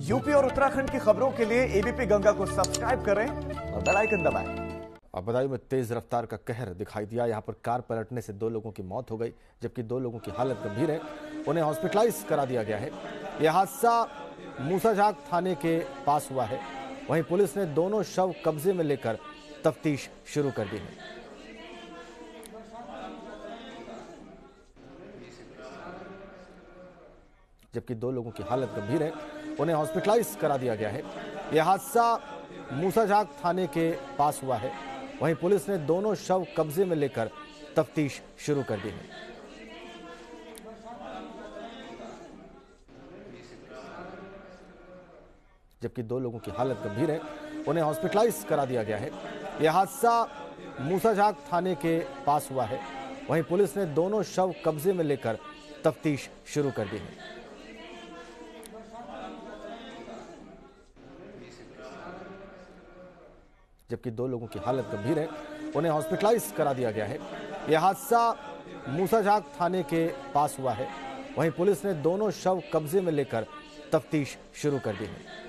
UP और उत्तराखंड की खबरों के लिए एबीपी गंगा को सब्सक्राइब करें और बेल आइकन दबाएँ। अब बदायूं में तेज रफ्तार का कहर दिखाई दिया। यहाँ पर कार पलटने से दो लोगों की मौत हो गई, जबकि दो लोगों की हालत गंभीर है। उन्हें हॉस्पिटलाइज करा दिया गया है। यह हादसा मूसाझाग थाने के पास हुआ है। वहीं पुलिस ने दोनों शव कब्जे में लेकर तफ्तीश शुरू कर दी है। जबकि दो लोगों की हालत गंभीर है। उन्हें हॉस्पिटलाइज करा दिया गया है। यह हादसा मूसाझाग थाने के पास हुआ है। वहीं पुलिस ने दोनों शव कब्जे में लेकर तफ्तीश शुरू कर दी है। जबकि दो लोगों की हालत गंभीर है, उन्हें हॉस्पिटलाइज करा दिया गया है। यह हादसा मूसाझाक थाने के पास हुआ है। वहीं पुलिस ने दोनों शव कब्जे में लेकर तफ्तीश शुरू कर दी है। जबकि दो लोगों की हालत गंभीर है। उन्हें हॉस्पिटलाइज करा दिया गया है। यह हादसा मूसाझाक थाने के पास हुआ है। वहीं पुलिस ने दोनों शव कब्जे में लेकर तफ्तीश शुरू कर दी है।